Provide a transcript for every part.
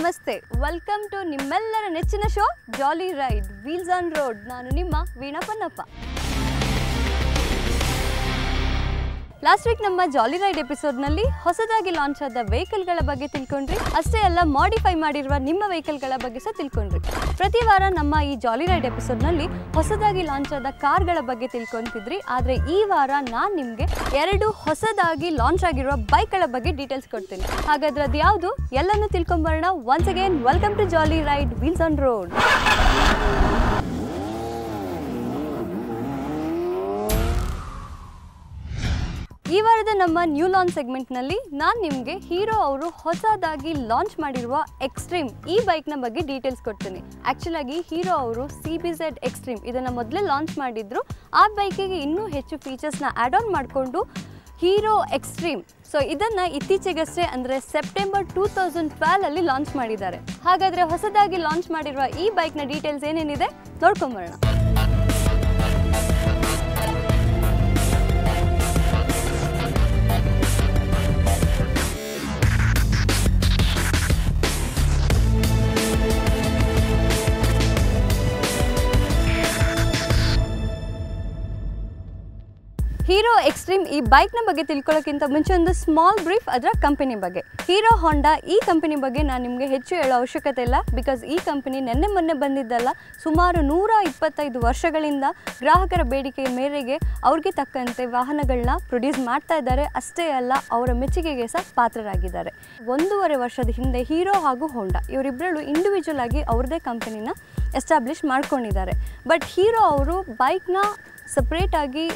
ನಮಸ್ತೆ. Welcome to ನಿಮ್ಮೆಲ್ಲರ ನೆಚ್ಚಿನ show jolly ride wheels on road ನಾನು ನಿಮ್ಮ ವೀಣಾ ಪನ್ನಪ್ಪ. ಲಾಸ್ಟ್ ವೀಕ್ ನಮ್ಮ ಜಾಲಿ ರೈಡ್ ಎಪಿಸೋಡ್ನಲ್ಲಿ ಹೊಸದಾಗಿ ಲಾಂಚ್ ಆದ ವೆಹಿಕಲ್ಗಳ ಬಗ್ಗೆ ತಿಳ್ಕೊಂಡ್ರಿ. ಅಷ್ಟೇ ಅಲ್ಲ ಮಾಡಿಫೈ ಮಾಡಿರುವ ನಿಮ್ಮ ವೆಹಿಕಲ್ಗಳ ಬಗ್ಗೆ ಸಹ ತಿಳ್ಕೊಂಡ್ರಿ. ಪ್ರತಿ ವಾರ ನಮ್ಮ ಈ ಜಾಲಿ ರೈಡ್ ಎಪಿಸೋಡ್ನಲ್ಲಿ ಹೊಸದಾಗಿ ಲಾಂಚ್ ಆದ ಕಾರ್ಗಳ ಬಗ್ಗೆ ತಿಳ್ಕೊಂತಿದ್ರಿ. ಆದರೆ ಈ ವಾರ ನಾನು ನಿಮಗೆ ಎರಡು ಹೊಸದಾಗಿ ಲಾಂಚ್ ಆಗಿರುವ ಬೈಕ್ಗಳ ಬಗ್ಗೆ ಡೀಟೇಲ್ಸ್ ಕೊಡ್ತೀನಿ. ಹಾಗಾದ್ರೆ ಅದು ಯಾವುದು? ಎಲ್ಲನೂ ತಿಳ್ಕೊಂಬರೋಣ. Once again welcome to jolly ride wheels on road ಈ ವಾರದ ನಮ್ಮ ನ್ಯೂ ಲಾಂಚ್ ಸೆಗ್ಮೆಂಟ್ನಲ್ಲಿ ನಾನು ನಿಮಗೆ ಹೀರೋ ಅವರು ಹೊಸದಾಗಿ ಲಾಂಚ್ ಮಾಡಿರುವ ಎಕ್ಸ್ಟ್ರೀಮ್ ಈ ಬೈಕ್ನ ಬಗ್ಗೆ ಡೀಟೇಲ್ಸ್ ಕೊಡ್ತೀನಿ. ಆ್ಯಕ್ಚುಲಾಗಿ ಹೀರೋ ಅವರು ಸಿ ಬಿ ಝೆಡ್ ಎಕ್ಸ್ಟ್ರೀಮ್ ಇದನ್ನು ಮೊದಲೇ ಲಾಂಚ್ ಮಾಡಿದ್ರು. ಆ ಬೈಕಿಗೆ ಇನ್ನೂ ಹೆಚ್ಚು ಫೀಚರ್ಸ್ನ ಆ್ಯಡ್ ಆನ್ ಮಾಡಿಕೊಂಡು ಹೀರೋ ಎಕ್ಸ್ಟ್ರೀಮ್ ಸೊ ಇದನ್ನು ಇತ್ತೀಚೆಗಷ್ಟೇ ಅಂದರೆ September two thousand twelve launch ಮಾಡಿದ್ದಾರೆ. ಹಾಗಾದರೆ ಹೊಸದಾಗಿ ಲಾಂಚ್ ಮಾಡಿರುವ ಈ ಬೈಕ್ನ ಡೀಟೇಲ್ಸ್ ಏನೇನಿದೆ ನೋಡ್ಕೊಂಬರೋಣ. ಹೀರೋ ಎಕ್ಸ್ಟ್ರೀಮ್ ಈ ಬೈಕ್ನ ಬಗ್ಗೆ ತಿಳ್ಕೊಳ್ಳೋಕ್ಕಿಂತ ಮುಂಚೆ ಒಂದು ಸ್ಮಾಲ್ ಬ್ರೀಫ್ ಅದರ ಕಂಪನಿ ಬಗ್ಗೆ. ಹೀರೋ ಹೊಂಡಾ ಈ ಕಂಪನಿ ಬಗ್ಗೆ ನಾನು ನಿಮಗೆ ಹೆಚ್ಚು ಹೇಳೋ ಅವಶ್ಯಕತೆ ಇಲ್ಲ. ಬಿಕಾಸ್ ಈ ಕಂಪನಿ ನೆನ್ನೆ ಮೊನ್ನೆ ಬಂದಿದ್ದಲ್ಲ, ಸುಮಾರು ನೂರ ಇಪ್ಪತ್ತೈದು ವರ್ಷಗಳಿಂದ ಗ್ರಾಹಕರ ಬೇಡಿಕೆಯ ಮೇರೆಗೆ ಅವ್ರಿಗೆ ತಕ್ಕಂತೆ ವಾಹನಗಳನ್ನ ಪ್ರೊಡ್ಯೂಸ್ ಮಾಡ್ತಾ ಇದ್ದಾರೆ. ಅಷ್ಟೇ ಅಲ್ಲ, ಅವರ ಮೆಚ್ಚುಗೆಗೆ ಸಹ ಪಾತ್ರರಾಗಿದ್ದಾರೆ. ಒಂದೂವರೆ ವರ್ಷದ ಹಿಂದೆ ಹೀರೋ ಹಾಗೂ ಹೊಂಡಾ ಇವರಿಬ್ಬರಲ್ಲೂ ಇಂಡಿವಿಜುವಲ್ ಆಗಿ ಅವ್ರದ್ದೇ ಕಂಪನಿನ ಎಸ್ಟಾಬ್ಲಿಷ್ ಮಾಡ್ಕೊಂಡಿದ್ದಾರೆ. ಬಟ್ ಹೀರೋ ಅವರು ಬೈಕ್ನ ಸಪ್ರೇಟಾಗಿ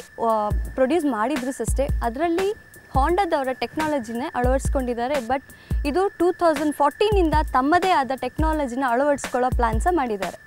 ಪ್ರೊಡ್ಯೂಸ್ ಮಾಡಿದ್ರು ಅಷ್ಟೇ ಅದರಲ್ಲಿ ಹಾಂಡದವರ ಟೆಕ್ನಾಲಜಿನೇ ಅಳವಡಿಸ್ಕೊಂಡಿದ್ದಾರೆ. ಬಟ್ ಇದು ಟೂ ತೌಸಂಡ್ ಫೋರ್ಟೀನಿಂದ ತಮ್ಮದೇ ಆದ ಟೆಕ್ನಾಲಜಿನ ಅಳವಡಿಸ್ಕೊಳ್ಳೋ ಪ್ಲ್ಯಾನ್ಸ ಮಾಡಿದ್ದಾರೆ.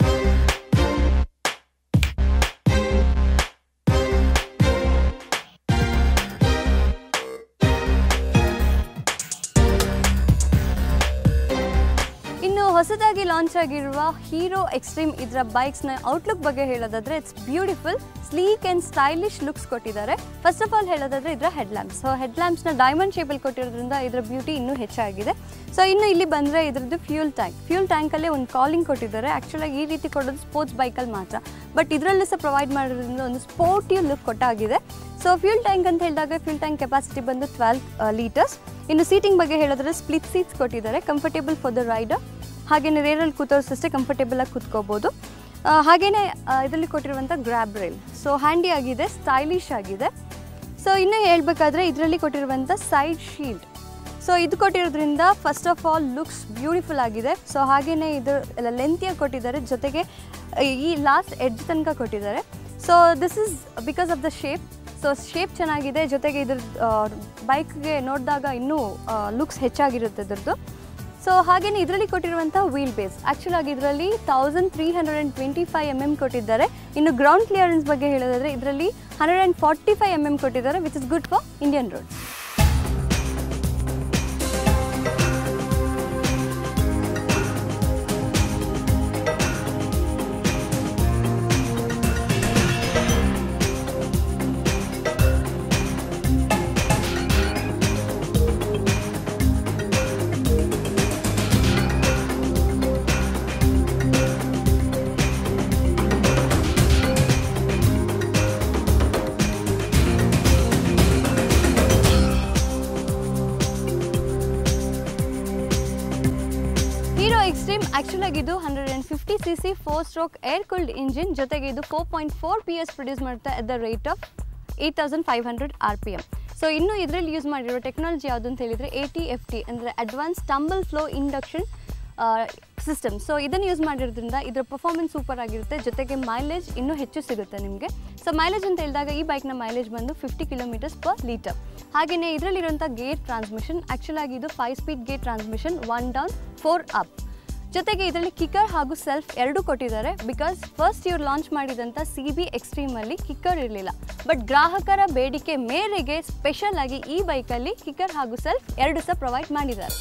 ಹೊಸದಾಗಿ ಲಾಂಚ್ ಆಗಿರುವ ಹೀರೋ ಎಕ್ಸ್ಟ್ರೀಮ್ ಇದರ ಬೈಕ್ಸ್ನ ಔಟ್ಲುಕ್ ಬಗ್ಗೆ ಹೇಳೋದಾದ್ರೆ it's beautiful sleek and stylish looks ಕೊಟ್ಟಿದ್ದಾರೆ. ಫಸ್ಟ್ ಆಫ್ ಆಲ್ ಹೇಳೋದಾದ್ರೆ, ಇದರ ಹೆಡ್ಲ್ಯಾಂಪ್ಸ್ ಸೊ ಹೆಡ್ಲ್ಯಾಂಪ್ಸ್ನ ಡೈಮಂಡ್ ಶೇಪಲ್ಲಿ ಕೊಟ್ಟಿರೋದ್ರಿಂದ ಇದರ ಬ್ಯೂಟಿ ಇನ್ನೂ ಹೆಚ್ಚಾಗಿದೆ. ಸೊ ಇನ್ನು ಇಲ್ಲಿ ಬಂದರೆ ಇದರದ್ದು ಫ್ಯೂಲ್ ಟ್ಯಾಂಕ್ ಫ್ಯೂಲ್ ಟ್ಯಾಂಕಲ್ಲೇ ಒಂದು ಕಾಲಿಂಗ್ ಕೊಟ್ಟಿದ್ದಾರೆ. ಆ್ಯಕ್ಚುಲಾಗಿ ಈ ರೀತಿ ಕೊಡೋದು ಸ್ಪೋರ್ಟ್ಸ್ ಬೈಕಲ್ಲಿ ಮಾತ್ರ. ಬಟ್ ಇದರಲ್ಲೂ ಸಹ ಪ್ರೊವೈಡ್ ಮಾಡೋದ್ರಿಂದ ಒಂದು ಸ್ಪೋರ್ಟಿವ್ ಲುಕ್ ಕೊಟ್ಟಾಗಿದೆ. ಸೊ ಫ್ಯೂಲ್ ಟ್ಯಾಂಕ್ ಅಂತ ಹೇಳಿದಾಗ ಫ್ಯೂಲ್ ಟ್ಯಾಂಕ್ ಕೆಪಾಸಿಟಿ ಬಂದು ಟ್ವೆಲ್ವ್ ಲೀಟರ್ಸ್ ಇನ್ನು ಸೀಟಿಂಗ್ ಬಗ್ಗೆ ಹೇಳಿದ್ರೆ ಸ್ಪ್ಲಿಟ್ ಸೀಟ್ಸ್ ಕೊಟ್ಟಿದ್ದಾರೆ. ಕಂಫರ್ಟೇಬಲ್ ಫಾರ್ ದ ರೈಡರ್ ಹಾಗೆಯೇ ರೇರಲ್ಲಿ ಕೂತೋರ್ಸ್ ಅಷ್ಟೇ ಕಂಫರ್ಟೇಬಲ್ ಆಗಿ ಕೂತ್ಕೋಬೋದು. ಹಾಗೆಯೇ ಇದರಲ್ಲಿ ಕೊಟ್ಟಿರುವಂಥ ಗ್ರ್ಯಾಬ್ ರೈಲ್ ಸೊ ಹ್ಯಾಂಡಿ ಆಗಿದೆ ಸ್ಟೈಲಿಶ್ ಆಗಿದೆ. ಸೊ ಇನ್ನೂ ಹೇಳಬೇಕಾದ್ರೆ ಇದರಲ್ಲಿ ಕೊಟ್ಟಿರುವಂಥ ಸೈಡ್ ಶೀಲ್ಡ್ ಸೊ ಇದು ಕೊಟ್ಟಿರೋದ್ರಿಂದ first of all looks beautiful ಆಗಿದೆ. ಸೊ ಹಾಗೆಯೇ ಇದು ಎಲ್ಲ ಲೆಂತಿಯಾಗಿ ಕೊಟ್ಟಿದ್ದಾರೆ. ಜೊತೆಗೆ, ಈ ಲಾಸ್ಟ್ ಎಡ್ಜ್ ತನಕ ಕೊಟ್ಟಿದ್ದಾರೆ. So this is because of the shape so shape ಚೆನ್ನಾಗಿದೆ. ಜೊತೆಗೆ ಇದ್ರ ಬೈಕ್ಗೆ ನೋಡಿದಾಗ ಇನ್ನೂ ಲುಕ್ಸ್ ಹೆಚ್ಚಾಗಿರುತ್ತೆ ಇದ್ರದ್ದು. ಸೊ ಹಾಗೆಯೇ ಇದರಲ್ಲಿ ಕೊಟ್ಟಿರುವಂಥ ವೀಲ್ ಬೇಸ್ ಆ್ಯಕ್ಚುಲಾಗಿ ಇದರಲ್ಲಿ thousand three hundred and twenty five M M ಕೊಟ್ಟಿದ್ದಾರೆ. ಇನ್ನು ಗ್ರೌಂಡ್ ಕ್ಲಿಯರೆನ್ಸ್ ಬಗ್ಗೆ ಹೇಳೋದಾದರೆ, ಇದರಲ್ಲಿ hundred and forty five M M ಕೊಟ್ಟಿದ್ದಾರೆ which is good for Indian road ಆ್ಯಕ್ಚುಲಾಗಿ ಇದು hundred and fifty C C four stroke air cooled engine ಜೊತೆಗೆ ಇದು four point four P S produce ಮಾಡ್ತಾ at the rate of eight thousand five hundred R P M so ಇನ್ನು ಇದರಲ್ಲಿ use ಮಾಡಿರೋ technology ಯಾವುದು ಅಂತ ಹೇಳಿದರೆ ಎ ಟಿ ಎಫ್ ಟಿ ಅಂದರೆ advance tumble flow induction system so ಇದನ್ನು ಯೂಸ್ ಮಾಡಿರೋದ್ರಿಂದ ಇದರ ಪರ್ಫಾರ್ಮೆನ್ಸ್ ಸೂಪರ್ ಆಗಿರುತ್ತೆ. ಜೊತೆಗೆ ಮೈಲೇಜ್ ಇನ್ನೂ ಹೆಚ್ಚು ಸಿಗುತ್ತೆ ನಿಮಗೆ. ಸೊ ಮೈಲೇಜ್ ಅಂತ ಹೇಳಿದಾಗ ಈ ಬೈಕ್ನ ಮೈಲೇಜ್ ಬಂದು ಫಿಫ್ಟಿ ಕಿಲೋಮೀಟರ್ಸ್ ಪರ್ ಲೀಟರ್ ಹಾಗೆಯೇ ಇದರಲ್ಲಿರುವಂಥ ಗೇರ್ ಟ್ರಾನ್ಸ್ಮಿಷನ್ ಆ್ಯಕ್ಚುಲಾಗಿ ಇದು five speed gear transmission one down four up ಜೊತೆಗೆ ಇದರಲ್ಲಿ ಕಿಕ್ಕರ್ ಹಾಗೂ ಸೆಲ್ಫ್ ಎರಡೂ ಕೊಟ್ಟಿದ್ದಾರೆ ಬಿಕಾಸ್ ಫಸ್ಟ್ ಇವ್ರು ಲಾಂಚ್ ಮಾಡಿದಂಥ ಸಿ ಬಿ ಎಕ್ಸ್ಟ್ರೀಮಲ್ಲಿ ಕಿಕ್ಕರ್ ಇರಲಿಲ್ಲ. ಬಟ್ ಗ್ರಾಹಕರ ಬೇಡಿಕೆ ಮೇರೆಗೆ ಸ್ಪೆಷಲ್ ಆಗಿ ಈ ಬೈಕಲ್ಲಿ ಕಿಕ್ಕರ್ ಹಾಗೂ ಸೆಲ್ಫ್ ಎರಡು ಸಹ ಪ್ರೊವೈಡ್ ಮಾಡಿದ್ದಾರೆ.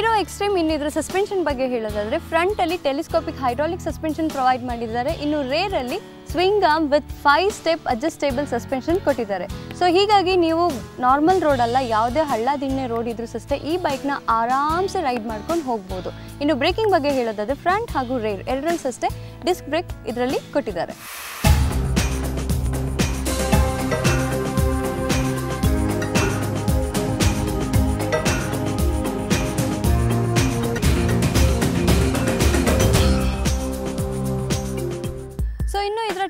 ಹೀರೋ ಎಕ್ಸ್ಟ್ರೀಮ್ ಇನ್ನು ಇದರ ಸಸ್ಪೆನ್ಷನ್ ಬಗ್ಗೆ ಹೇಳೋದಾದ್ರೆ ಫ್ರಂಟ್ ಅಲ್ಲಿ ಟೆಲಿಸ್ಕೋಪಿಕ್ ಹೈಡ್ರಾಲಿಕ್ ಸಸ್ಪೆನ್ಷನ್ ಪ್ರೊವೈಡ್ ಮಾಡಿದ್ದಾರೆ. ಇನ್ನು ರೇರ್ ಅಲ್ಲಿ swing arm with five step adjustable suspension ಕೊಟ್ಟಿದ್ದಾರೆ. ಸೊ ಹೀಗಾಗಿ ನೀವು ನಾರ್ಮಲ್ ರೋಡ್ ಅಲ್ಲ, ಯಾವುದೇ ಹಳ್ಳ ದಿನ್ನೆ ರೋಡ್ ಇದ್ರೂ ಅಷ್ಟೇ ಈ ಬೈಕ್ನ ಆರಾಮ್ಸೆ ರೈಡ್ ಮಾಡ್ಕೊಂಡು ಹೋಗ್ಬೋದು. ಇನ್ನು ಬ್ರೇಕಿಂಗ್ ಬಗ್ಗೆ ಹೇಳೋದಾದ್ರೆ ಫ್ರಂಟ್ ಹಾಗೂ ರೇರ್ ಎರಡರಲ್ಲಿ ಅಷ್ಟೇ ಡಿಸ್ಕ್ ಬ್ರೇಕ್ ಇದರಲ್ಲಿ ಕೊಟ್ಟಿದ್ದಾರೆ.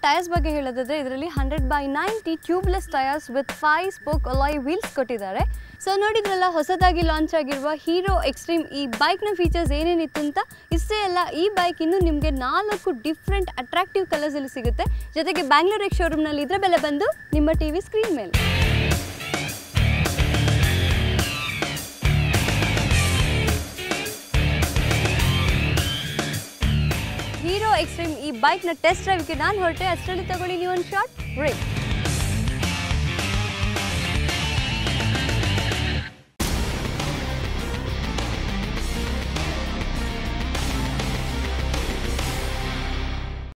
ಟೈರ್ಸ್ ಬಗ್ಗೆ ಹೇಳೋದಾದ್ರೆ ಇದರಲ್ಲಿ hundred by ninety tubeless tyres with five spoke alloy wheels ಕೊಟ್ಟಿದ್ದಾರೆ. ಸೊ ನೋಡಿದ್ರಲ್ಲ, ಹೊಸದಾಗಿ ಲಾಂಚ್ ಆಗಿರುವ ಹೀರೋ ಎಕ್ಸ್ಟ್ರೀಮ್ ಈ ಬೈಕ್ನ ಫೀಚರ್ಸ್ ಏನೇನಿತ್ತು ಅಂತ ಇಷ್ಟೇ ಅಲ್ಲ, ಈ ಬೈಕ್ ಇನ್ನು ನಿಮಗೆ ನಾಲ್ಕು ಡಿಫ್ರೆಂಟ್ ಅಟ್ರಾಕ್ಟಿವ್ ಕಲರ್ಸಲ್ಲಿ ಸಿಗುತ್ತೆ. ಜೊತೆಗೆ ಬ್ಯಾಂಗ್ಳೂರ್ ಎಕ್ ಶೋರೂಮ್ನಲ್ಲಿ ಇದರ ಬೆಲೆ ಬಂದು ನಿಮ್ಮ ಟಿ ವಿ ಸ್ಕ್ರೀನ್ ಮೇಲೆ. ಬೈಕ್ನ ಟೆಸ್ಟ್ ಡ್ರೈವ್ಗೆ ನಾನು ಹೊರಟೆ. ಅಷ್ಟರಲ್ಲಿ ತಗೊಳ್ಳಿ ನೀವು ಒಂದು ಶಾರ್ಟ್ ಬ್ರೇಕ್